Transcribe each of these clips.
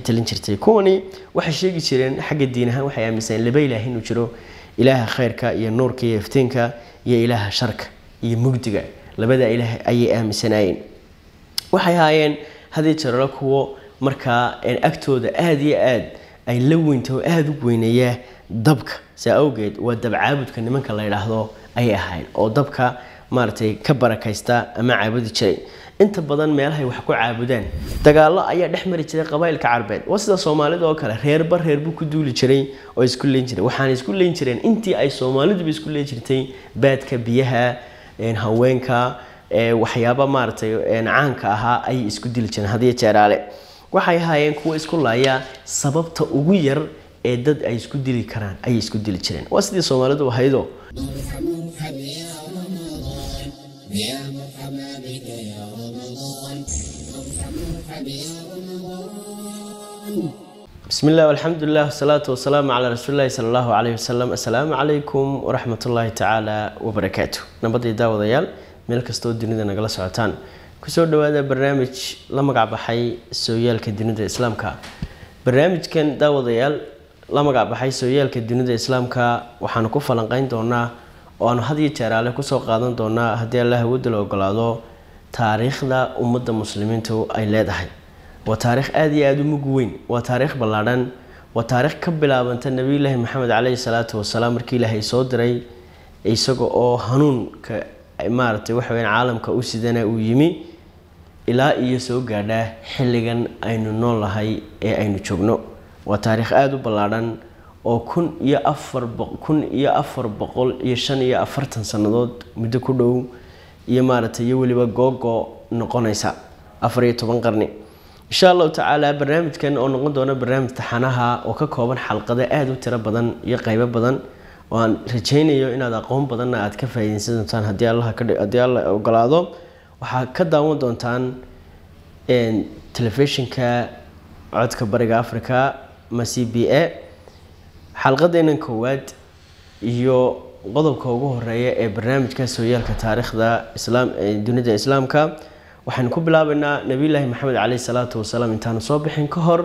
ka jirtay. Kuwani waxay sheegi jireen xagga diin ahaan waxay aaminsaneen laba ilaah inuu jiro ilaaha khayrka iyo nuurka iyo iftiinka iyo ilaaha sharka iyo mugdiga. Labada ilaah ayay aaminsanaayeen. Waxay ahaayeen haddii jaralo kuwo markaa agtooda aada iyo aad ay la weynta oo aada u weyneeyaa dabka. Saa awgeed waa dabcaabudka nimanka la yidhaahdo ayay ahayn oo dabka maaragtay ka barakaysta ama caabudi jiray. Inta badan meelahay wax ku caabudaan. Dagaallo ayaa dhex mari jiray qabaa'ilka carbeed. Waa sida soomaalida oo kale reerba reer buu ku duuli jiray oo isku leyn jiray. Waxaana isku leyn jireen intii ay soomaaliduba isku leyn jirtay baadka biyaha haweenka waxyaaba maaragtay caanka ahaa ayay isku dili jireen hadiyo jeeraale waxay ahaayeen kuwa isku laaya sababta ugu yar ee dad ay isku dili karaan ayay isku dili jireen. Waa sidii soomaalidu ahaydo يا مرحبا بك يا رمضان مرحبا يا رمضان بسم الله والحمد لله والصلاة والسلام على رسول الله صلى الله عليه وسلم السلام عليكم ورحمة الله تعالى وبركاته نبضي داود ديال meel kastoo dunida nagala socotaan kusoo dhawaada barnaamij la magac baxay sooyaalka dunida islaamka barnaamijkan daawadayaal la magac baxay sooyaalka dunida islaamka waxaanu ku falanqeyn doonaa oo aanu had iyo jeeraale ku soo qaadan doonaa haddii allah awoodda la ogolaado taariikhda ummadda muslimiintu ay leedahay. Waa taariikh aada iyo aada u mug weyn waa taariikh ballaadhan waa taariikh ka bilaabanta nabiyulaahi maxamed caleyhi salaatu wasalaam markii ilaahay soo diray isaga oo hanuunka maaragtay waxa weyaan caalamka u sidana uu yimi ilaa iyo soo gaadhaa xilligan aynu nool nahay ee aynu joogno. Waa taariikh aada u ballaadhan oo kun iyo afar kun iyo afar boqol iyo shan iyo afartan sannadood muddo ku dhow iyo maaragtay iyo weliba googo noqonaysa afar iyo toban qarni. Insha allahu tacaala barnaamijkan oo noqon doona barnaamij taxanaha oo ka kooban xalqado aada u tiro badan iyo qeybo badan oo aan rajaynayo inaad aqoon badanna aad ka faa'iideysan doontaan haddii allah haddii alla ogolaado waxaa ka daawan doontaan telefishinka codka bariga africa ma c b a xalqadeenan koowaad iyo qodobka ugu horreeya ee barnaamijka sooyaalka taariikhda islaam dunida islaamka waxaynu ku bilaabaynaa nabiyulaahi maxamed caleyhi salaatu wasalaam intaanu soo bixin ka hor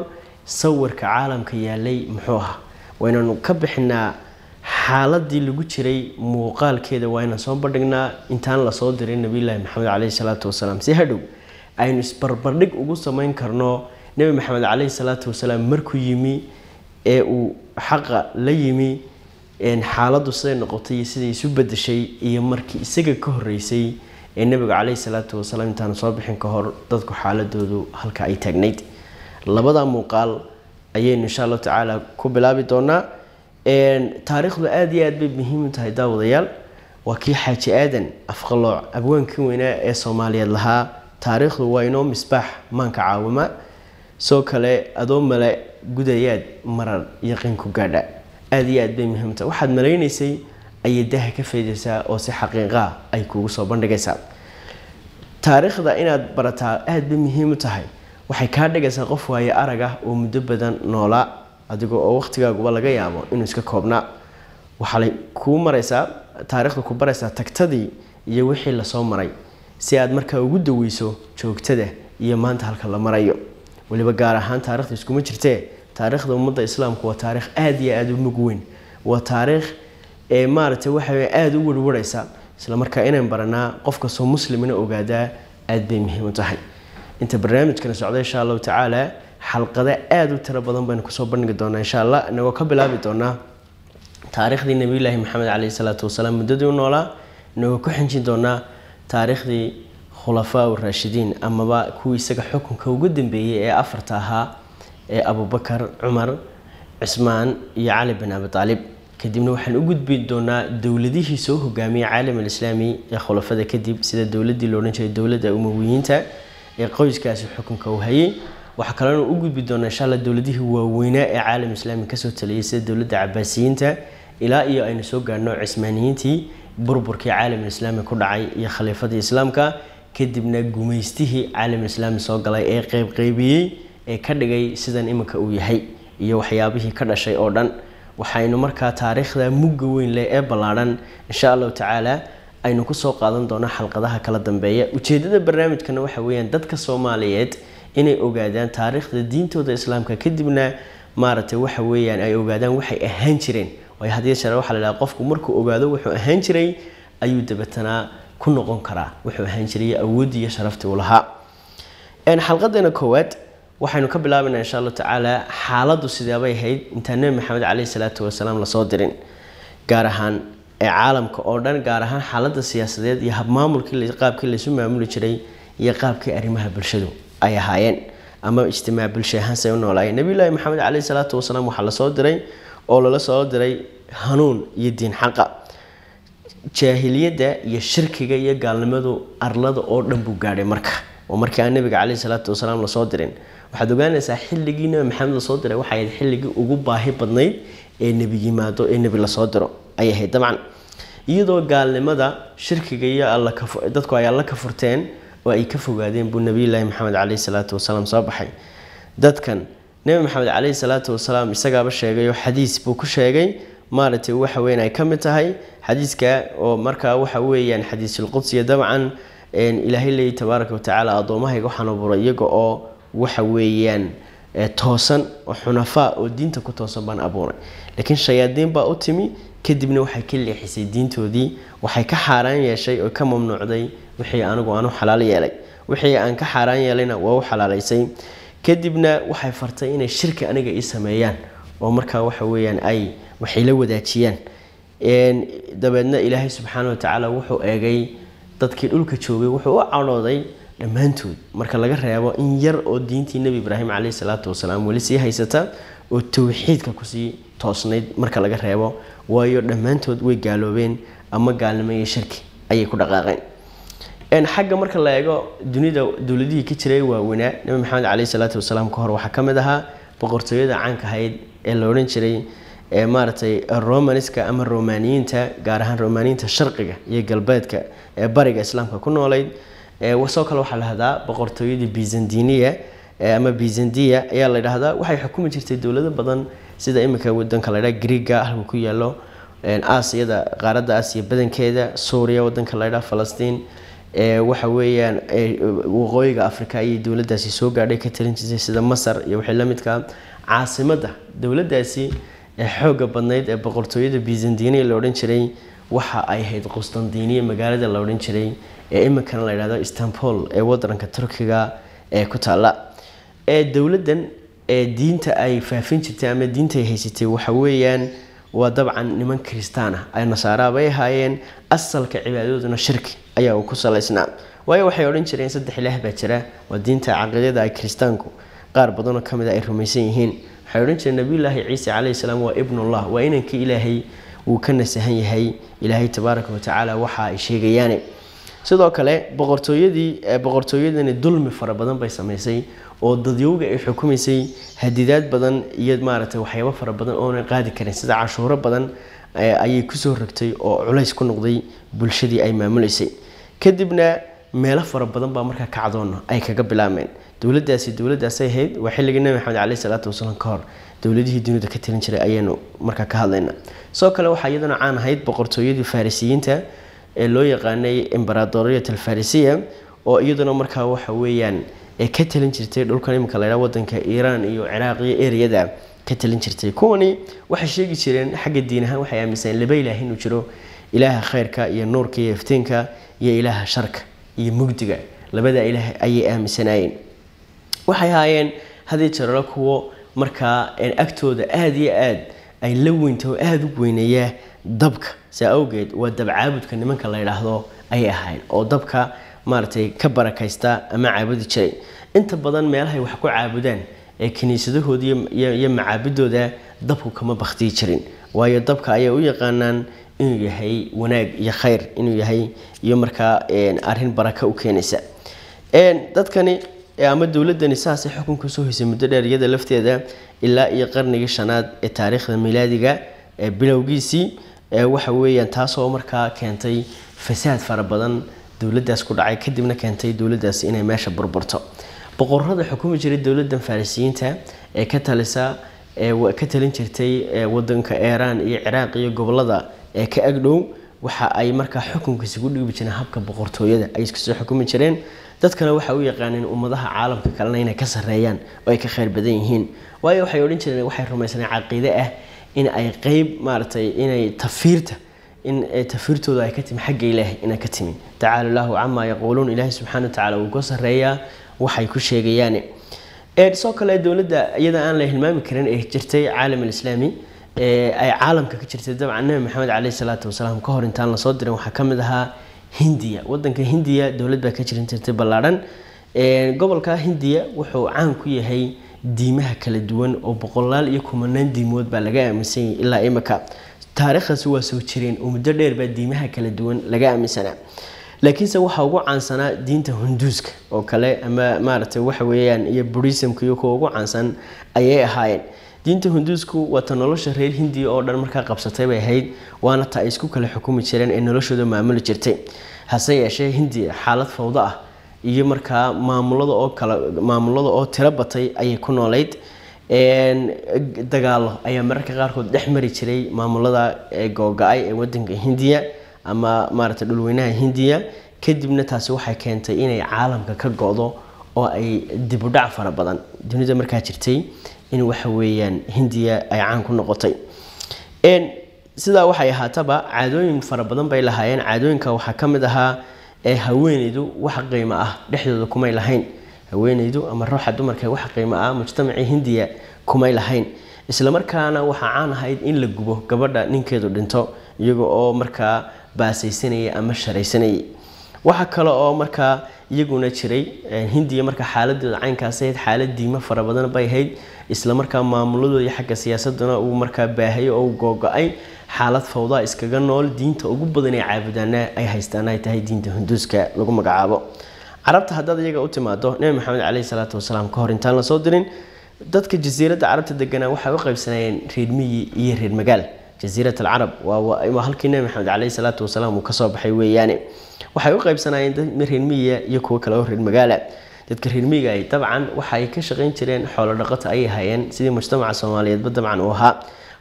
sawirka caalamka yaalay muxuu ahaa. Waynanu ka bixinaa xaaladii lagu jiray muuqaalkeeda waa inaan soo bandhignaa intaan la soo diray nabiyulaahi maxamed caleyhi salaatu wasalaam. Si hadhow aynu isbarbardhig ugu sameyn karno nebi maxamed caleyhi salaatu wasalaam markuu yimi ee uu xaqa la yimi xaaladdu siday noqotay iyo siday isu bedeshay iyo markii isaga ka horeysay ee nebiga caleyhi salaatu wasalaam intaanu soo bixin ka hor dadku xaaladoodu halka ay taagnayd. Labada muuqaal ayaynu insha allahu tacaala ku bilaabi doonaa. Taariikhdu aada iyo aad bay muhiim u tahay daawadayaal. Waa kii xaaji aadan afqalooc abwaankii weynaa ee soomaaliyeed lahaa. Taariikhdu waa inoo misbaax maanka caawima soo kale adoo male gudayaad marar yaqiin ku gaadha. Aada iyo aad bay muhiim u tahay waxaad malaynaysay ayay daha ka faydaysaa oo si xaqiiqaa ay kugu soo bandhigaysaa. Taariikhda inaad barataa aada bay muhiim u tahay. Waxay kaa dhigaysaa qof waaye arag ah oo muddo badan noolaa adiga oo waqtigaaguba laga yaabo inuu iska koobnaa waxaay kuu maraysaa taariikhda ku baraysaa tagtadii iyo wixii la soo maray si aad markaa ugu daweyso joogtada iyo maanta halka la marayo weliba gaar ahaan taarikhda iskuma jirtee taariikhda ummadda islaamku waa taariikh aada iyo aada u mug weyn. Waa taariikh ee maaragtay waxa aada u warwaraysa isla markaa inaan baranaa qof kastoo muslimina ogaadaa aada bay muhiim u tahay. Inta barnaamijkana socda insha allahu tacaala xalqado aada u tiro badan baynu ku soo bandhigi doonaa insha allah inagoo ka bilaabi doonaa taariikhdii nabiyulaahi maxamed caleyhi salaatu wasalaam muddadii u noolaa inagoo ku xinjin doonaa taariikhdii khulafaa raashidiin amaba kuwii isaga xukunka ugu dambeeyey ee afarta ahaa ee abubakar cumar cismaan iyo cali bin abi aalib kadibna waxaan u gudbi doonaa dowladihii soo hogaamiyey caalam alislaami ee khulafada kadib sida dowladii loodhan jiray dowladda umawiyiinta ee qoyskaasi xukunka u hayay. Waxaa kalena u gudbi doonaa insha alla dowladihii waaweynaa ee caalam islaami ka soo taliyay sida dowladda cabaasiyiinta ilaa iyo aynu soo gaadhno cismaaniyiintii burburkii caalam islaami ku dhacay iyo khaliifadii islaamka kadibna gumaystihii caalam islaami soo galay ee qeybqeybiyey ee ka dhigay sidan iminka uu yahay iyo waxyaabihii ka dhashay oo dhan. Waxaynu markaa taariikhda mugga weyn leh ee ballaadhan insha allahu tacaala aynu ku soo qaadan doonaa xalqadaha kala dambeeya. Ujeedada barnaamijkana waxa weeyaan dadka soomaaliyeed inay ogaadaan taariikhda diintooda islaamka kadibna maaragtay waxa weeyaan ay ogaadaan waxay ahaan jireen. Waayo haddii share waxaa la dhaha qofku markuu ogaado wuxuu ahaan jiray ayuu dabeetanaa ku noqon karaa wuxuu ahaan jiray awooddii iyo sharaftii uu lahaa. Xalqadeena koowaad waxaynu ka bilaabaynaa insha allahu tacaala xaaladdu sideebay ahayd intaan nebi maxamed caleyhi salaatu wasalaam la soo dirin gaar ahaan ee caalamka oo dhan gaar ahaan xaaladda siyaasadeed iyo habmaamulkii qaabkii laysu maamuli jiray iyo qaabkii arrimaha bulshadu ay ahaayeen ama ijtimaac bulsho ahaan say u noolaayeen. Nabiyullaahi maxamed caleyhi salaatu wasalaam waxaa la soo diray oo lala soo diray hanuun iyo diin xaqa jaahiliyadda iyo shirkiga iyo gaalnimadu arlada oo dhan buu gaadhay marka. Oo markii aan nabiga caleyhi salaatu wasalaam la soo dirin. Waxaad ogaanaysaa xilligii nebi maxamed la soo diray waxay ahayd xilligii ugu baahi badnayd ee nebi yimaado ee nebi la soo diro. Ayay ahayd dabcan. Iyadoo gaalnimada shirkiga iyo alla dadku ay alla ka furteen oo ay ka fogaadeen buu nabiyullaahi maxamed caleyhi salaatu wasalaam soo baxay. Dadkan nebi maxamed caleyhi salaatu wasalaam isagaaba sheegay oo xadiis buu ku sheegay maaragtay waxa weyan ay ka mid tahay xadiiska oo markaa waxa weeyaan xadiisulqudsiya dabcan ilaahay leeyi tabaaraka watacaala addoommahayga waxaan abuuray iyaga oo waxa weeyaan toosan oo xunafaa oo diinta ku toosan baan abuuray. Laakiin shayaadiin baa u timi kadibna waxay ka leexisay diintoodii waxay ka xaaraan yeeshay oo ka mamnuucday wixii anigu aan u xalaal yeelay. Wixii aan ka xaaraan yeelayna waa u xalaalaysay. Kadibna waxay fartay inay shirki aniga ii sameeyaan oo markaa waxa weeyaan ay waxay la wadaajiyaan dabeedna ilaahay subxaana watacaala wuxuu eegay dadkii dhulka joogay wuxuu u cadhooday dhammaantood. Marka laga reebo in yar oo diintii nebi ibraahim caleyhi salaatu wasalaam weli sii haysata oo towxiidka ku sii toosnayd marka laga reebo waayo dhammaantood way gaaloobeen ama gaalnimo iyo shirki ayay ku dhaqaaqeen. Xagga marka la eego dunida dowladihii ka jiray waaweynaa nebi maxamed caleyhi salaatu wasalaam ka hor waxaa ka mid ahaa boqortooyada caanka ahayd ee la odhan jiray maaragtay romaniska ama romaniyiinta gaar ahaan romaniyiinta sharqiga iyo galbeedka ee bariga islaamka ku noolayd soo kale waxaa la boqortooyadii bizandiniya ama bizandiya ayaa la dhahdaa waxay xukumi jirtay dowlado badan sida iminka wadanka la dhaa griiga halku ku yaalo aasiyada qaaradda aasiya badankeeda suuriya wadanka la dhaa falastiin waxa weeyaan waqooyiga africa ayay dowladaasi soo gaadhay ka talin jirtay sida masar iyo wixii la midka caasimadda dowladaasi xooga badnayd ee boqortooyada bizandiniya la odhan jiray waxa ay ahayd qustandiniya magaalada la odhan jiray ee iminkana la yidhahdo istanbul ee wadanka turkiga ee ku taalla. Ee dowladdan ee diinta ay faafin jirtay ama diinta ay haysatay waxa weeyaan waa dabcan niman kristaan ah. Ay nasaara bay ahaayeen asalka cibaadadooduna shirki ayaa uu ku salaysnaa. Waayo waxay odhan jireen saddex ilaah baa jira waa diinta caqiidada ay kiristaanku qaar badanoo ka mid a ay rumaysan yihiin waxay odhan jireen nabiyullaahi ciise calayhi salaam waa ibnullah waa inankii ilaahay wuu ka nasahan yahay. Ilaahay tabaaraka watacaala waxa ay sheegayaane. Sidoo kale boqortooyadii boqortooyadani dulmi fara badan bay samaysay oo dadyowga ay xukumaysay hadidaad badan iyo maaragtay waxyaabo fara badan oona qaadi karin. Sida cashuuro badan ayay ku soo rogtay oo culays ku noqday bulshadii ay maamuleysay kadibna meelo fara badan baa markaa kacdoona ay kaga bilaabmeen dowladaasi dowladaasay ahayd waa xilligii nabi maxamed caleyhi salaatu wasalaam ka hor dowladihii dunida ka talin jiray ayaynu markaa ka hadlayna sidoo kale waxaa iyaduna caan ahayd boqortooyadii farisiyiinta ee loo yaqaanay embaratoriyat alfarisiya oo iyaduna markaa waxa weeyaan ee ka talin jirtay dhulkan iminka la ydhaa wadanka iiraan iyo ciraaq iyo ereyada ka talin jirtay. Kuwani waxay sheegi jireen xagga diin ahaan waxay aaminsaneen laba ilaah inuu jiro ilaaha khayrka iyo nuurka iyo iftiinka iyo ilaaha sharka iyo mugdiga. Labada ilaah ayay aaminsanaayeen waxay ahaayeen haddii jaralo kuwo markaa agtooda aada iyo aad ay la weynta oo aada u weyneeyaa dabka. Saa awgeed waa dabcaabudka nimanka la yidhaahdo ayay ahayn oo dabka maaragtay ka barakaysta ama caabudi jiray. Inta badan meelahay wax ku caabudaan ee kiniisadahooda iyo macaabidooda dabku kama baktiyi jirin. Waayo dabka ayay u yaqaanaan inuu yahay wanaag iyo khayr inuu yahay iyo markaa arrin baraka u keenaysa. Dadkani ama dowladani saasay xukunka soo haysay muddo dheer iyada lafteeda ilaa iyo qarnigii shanaad ee taariikhda milaadiga ee bilowgiisii waxa weeyaan taasoo markaa keentay fasaad fara badan dowladaas ku dhacay kadibna keentay dowladaas inay meesha burburto. Boqorada xukumi jiray dowladan farisiyiinta ee ka talisa ee ka talin jirtay wadanka iiraan iyo ciraaq iyo gobollada ee ka agdhow waxa ay markaa xukunka isugu dhiibi jireen habka boqortooyada ay iskasoo xukumi jireen dadkana waxay u yaqaaneen ummadaha caalamka kalena inay ka sarreeyaan oo ay ka khayr badan yihiin. Waayo waxay odhan jireen waxay rumaysaneen caqiide ah in ay qeyb maaragtay inay tafiirta in tafiirtooda ay ka timi xagga ilaahay inay ka timi. Tacaala allahu camaa yaquuluun ilaahay subxaana wa tacaala wuu ka sarreeyaa waxay ku sheegayaan sidoo kale dowladda iyada aan la hilmaami karin ee jirtay caalam alislaami ay caalamka ka jirtay dabcan nabi maxamed caleyhi salaatu wasalaam. Ka hor intaan la soo dirin waxaa ka mid ahaa hindiya. Wadanka hindiya dowlad baa ka jirin jirtay ballaadhan gobolka hindiya wuxuu caan ku yahay diimaha kala duwan oo boqolaal iyo kumanaan diimood baa laga aaminsan yahay ilaa imika taariikhdaasi waa soo jireen oo muddo dheer baa diimaha kala duwan laga aaminsanaa laakiinse waxaa ugu caansanaa diinta hunduuska oo kale ama maaragtay waxa weeyaan iyo buddhismka iyo kuwa ugu caansan ayay ahaayeen diinta hunduusku waa ta nolosha reer hindiya oo dhan markaa qabsatay bay ahayd waana ta ay isku kala xukumi jireen ee noloshooda maamuli jirtay. Hase yeeshee hindiya xaalad fawdo ah iyo markaa maamulada oo kala maamulada oo tiro batay ayay ku noolayd. Dagaalo ayaa mararka qaarkood dhex mari jiray maamulada googa-ay ee wadanka hindiya ama maaragtay dhulweynaha hindiya. Kadibna taasi waxay keentay inay caalamka ka go-do oo ay dibudhac fara badan. Dunida markaa jirtay in waxa weeyaan hindiya ay caan ku noqotay. Sidaa waxay ahaataba caadooyin fara badan bay lahaayeen. Caadooyinka waxaa ka mid ahaa haweeneydu wax qiimo ah dhexdooda kumay lahayn. Haweeneydu ama ruuxa dumarka wax qiimo ah mujtamacii hindiya kumay lahayn. Islamarkaana waxaa caan ahayd in la gubo gabadha ninkeedu dhinto iyaga oo markaa baasaysanayay ama sharaysanayay waxaa kale oo markaa iyaguna jiray hindiya markaa xaaladooda caynkaas ahayd xaalad diimo fara badan bay ahayd islamarkaa maamuladooda xagga siyaasadana uu markaa baahay oo googo-ay xaalad fawdaa iskaga nool diinta ugu badan ee caabudaana ay haystaan ay tahay diinta hunduuska lagu magacaabo. Carabta haddaad iyaga u timaado nebi maxamed caleyhi salaatu wasalaam ka hor intaan la soo dirin dadka jasiiradda carabta deganaa waxay u qaybsanayeen reer miyi iyo reer magaal jasiirat alcarab waa halkii nebi maxamed caleyhi salaatu wasalaam uu ka soo baxay weeyaane waxay u qaybsanayeen dad reer miyiga iyo kuwo kale oo reer magaala. Dadka reer miyiga ay dabcan waxay ka shaqayn jireen xoolo dhaqato ayay hayeen sidii mujtamaca soomaaliyeedba dabcan uu ahaa.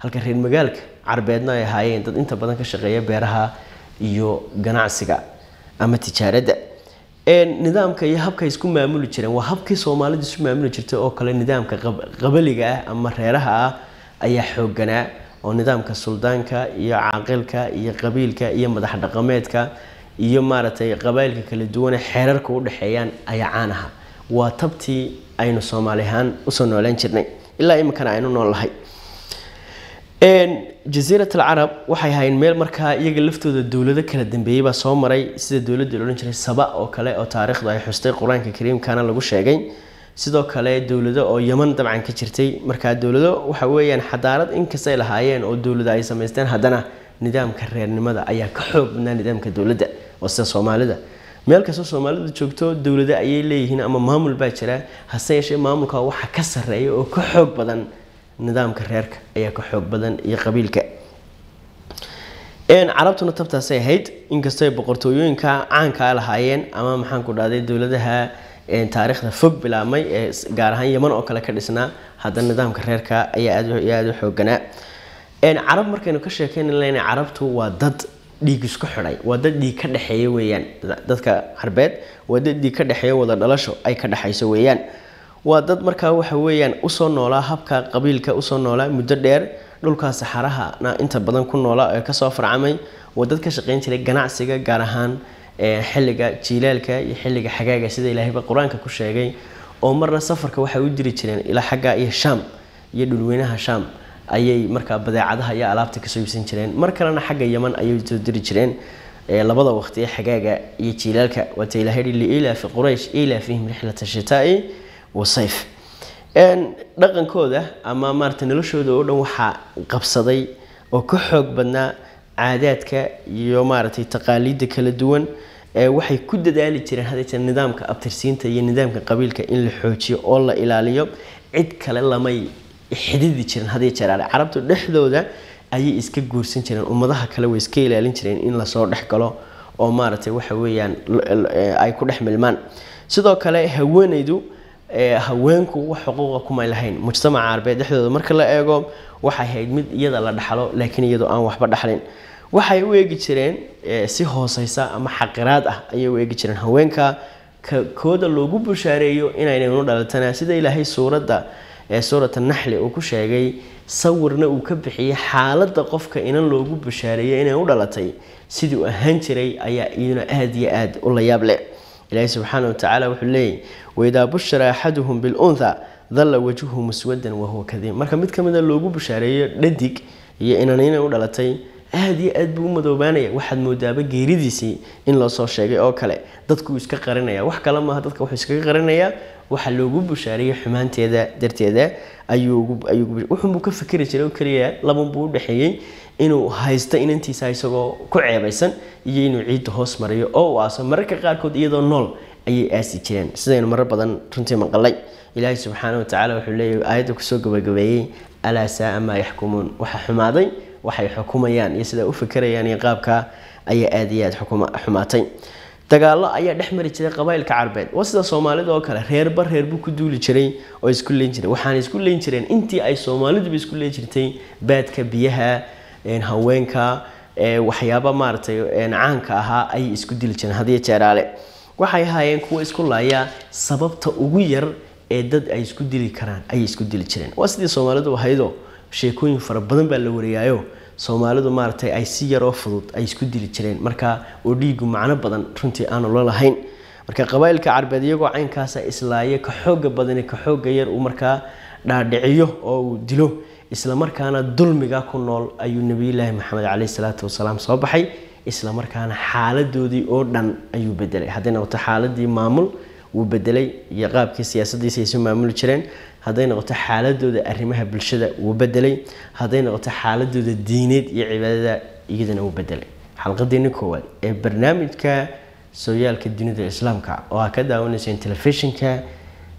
Halka reer magaalka carbeedna ay ahaayeen dad inta badan ka shaqeeya beeraha iyo ganacsiga ama tijaaradda. Nidaamka iyo habka isku maamuli jireen waa habkii soomaalidu isu maamuli jirtay oo kale nidaamka qabaliga ah ama reeraha ah ayaa xoogganaa oo nidaamka suldaanka iyo caaqilka iyo qabiilka iyo madax dhaqameedka iyo maaragtay qabailka kala duwane xeerarka u dhexeeyaan ayaa caan waa tabtii aynu soomaali ahaan u soo noolaan jirnay ilaa iminkana aynu nool lahay. Jasiirat alcarab waxay ahayn meel markaa iyaga laftooda dowlado kala dambeeyey baa soo maray sida dowladda la odhan jiray saba oo kale oo taariikhdu ay xustay qur'aanka kariimkana lagu sheegay sidoo kale dowlado oo yaman dabcan ka jirtay. Markaa dowlado waxa weeyaan xadaarad inkastay lahaayeen oo dowladda ay samaysteen haddana nidaamka reernimada ayaa ka xoog badnaa nidaamka dowladda oo sida soomaalida. Meel kastoo soomaalidu joogto dowlado ayay leeyihiin ama maamul baa jira. Hase yeeshee maamulka waxa ka sarreeya oo ka xoog badan nidaamka reerka ayaa ka xoog badan iyo qabiilka. Carabtuna tabtaasay ahayd. Inkastoo boqortooyooyinka caankaa lahaayeen ama maxaan ku dhahday dowladaha taariikhda fog bilaabmay ee gaar ahaan yaman oo kale ka dhisnaa haddana nidaamka reerka ayaa aad u xooganaa. Carab markaynu ka sheekeyna lena carabtu waa dad dhiig isku xidhay waa dad dhiig ka dhexeeya weeyaan. Dadka carbeed waa dad dhiig ka dhexeeya wada dhalasho ay ka dhexayso weeyaan. Waa dad markaa waxa weeyaan u soo noolaa habka qabiilka u soo noolaa muddo dheer dhulkaa saxarahana inta badan ku noolaa ee ka soo farcamay. Waa dad ka shaqeyn jiray ganacsiga gaar ahaan xilliga jiilaalka iyo xilliga xagaaga sida ilaahayba qur'aanka ku sheegay oo marna safarka waxay u diri jireen ilaa xagga iyo shaam iyo dhulweynaha shaam ayay markaa badeecadaha iyo alaabta ka soo iibsan jireen. Mar kalena xagga yaman ayay soo diri jireen labada waqti ee xagaaga iyo jiilaalka. Waata ilahay liilaafi quraysh ilaafihim rixlata shitaa'i wasayf dhaqankooda ama maarata noloshooda oo dhan waxaa qabsaday oo ka xoog badnaa caadaadka iyo maaragtay taqaaliidda kala duwan waxay ku dadaali jireen jeer nidaamka abtirsiinta iyo nidaamka qabiilka in la xoojiyo oo la ilaaliyo cid kale lamay xididi jiren haddii jeeraale carabtu dhexdooda ayay iska guursan jireen ummadaha kale way iska ilaalin jireen in la soo dhex galo oo maaragtay waxa weeyaan ay ku dhex milmaan. Sidoo kale haweenaydu haweenku wax xuquuqa kumay lahayn mujtamaca carbeed dhexdooda marka la eego waxay ahayd mid iyada la dhaxlo laakiin iyadoo aan waxba dhaxlin waxay u eegi jireen si hooseysa ama xaqiraad ah ayay u eegi jireen. Haweenka kooda loogu bushaareeyo inaynanu dhalatana sida ilaahay suuradda ee suurata naxli uu ku sheegay sawirna uu ka bixiyey xaaladda qofka inan loogu bushaareeyo inay u dhalatay sidii uu ahaan jiray ayaa iyaduna aada iyo aada u layaab leh ilaahay subxaana wa tacaala wuxuu leeyahy waidaa bushira axaduhum biluntha dalla wajhuhu muswadan wahuwa kadiim. Marka mid ka mida loogu bushaareeyo dhadig iyo inan inay u dhalatay aada iyo aad buu u madoobaanaya. Waxaad moodaaba geeridiisii in loo sheegay oo kale. Dadkuu iska qarinaya. Wax kale maaha dadka wuxuu iskaga qarinayaa waxa loogu bushaareeyay xumaanteeda darteeda ayuuwuxuunbuu ka fikri jiray oo keliya labanbuu udhexeeyey inuu haysto inantiisa isagoo ku ceebaysan iyo inuu ciidda hoos mariyo. Oo uu aaso mararka qaarkood iyadoo nool ayay aasi jireen. Sidaynu marar badan runtii maqalay ilaahay subxaana wa tacaala wuxuu leeyahy aayadda ku soo gabagabeeyey alaa saaa maa yaxkumuun waxa xumaaday waxay xukumayaan iyo sidaa u fikirayaan iyo qaabka ayaa aada iyo aada xumaatay. Dagaallo ayaa dhex mari jiray qabailka carbeed. Waa sida soomaalida oo kale reerba reer ku duuli jiray oo isku leyn jiray. Waxaana isku leyn jireen intii ay soomaaliduba isku leyn jirtay baadka biyaha haweenka waxyaaba maaragtay caanka ahaa ayay isku dili jireen hadiyo jeeraale waxay ahaayeen kuwa isku laaya sababta ugu yar ee dad ay isku dili karaan ayay isku dili jireen. Waa sidii soomaalidu ahaydo sheekooyin fara badan baa la wariyaayo soomaalidu maaragtay ay si yaroo fudud ay isku dili jireen. Marka oo dhiigu macno badan runtii aanu la lahayn. Marka qabaa'ilka carbeed iyagoo caynkaasa islaaya ka xooga badani ka xooga yar uu markaa dhaadhiciyo oo uu dilo islamarkaana dulmiga ku nool ayuu nabiyulaahi maxamed caleyhi salaatu wasalaam soo baxay. Islamarkaana xaaladoodii oo dhan ayuu bedelay hadday noqoto xaaladii maamul wuu bedelay iyo qaabkii siyaasadiisa ay isu maamuli jireen. Hadday noqoto xaaladooda arrimaha bulshada wuu bedelay. Hadday noqoto xaaladooda diineed iyo cibaadada iyadana wuu bedelay. Xalqadeeni koowaad ee barnaamijka sooyaalka dunida islaamka oo aa ka daawanayseen telefishinka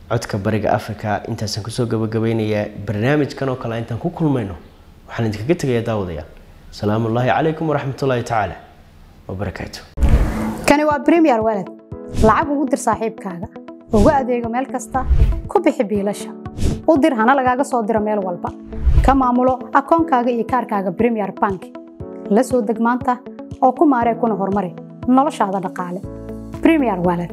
codka bariga africa intaasaan ku soo gabagabeynayaa barnaamijkan oo kale intaan ku kulmayno waxaan idinkaga tegayaa daawadayaal salaamu ullaahi calaykum waraxmat ullaahi tacaala wabarakaatu kani waa premier walad lacag ugu dir saaxiibkaaga. Ugu adeego meel kasta ku bixi biilasha. U dir hana lagaaga soo diro meel walba. Ka maamulo akoonkaaga iyo kaarkaaga premier bank. La soo deg maanta oo ku maaree kuna horumari noloshaada dhaqaale. Premier walad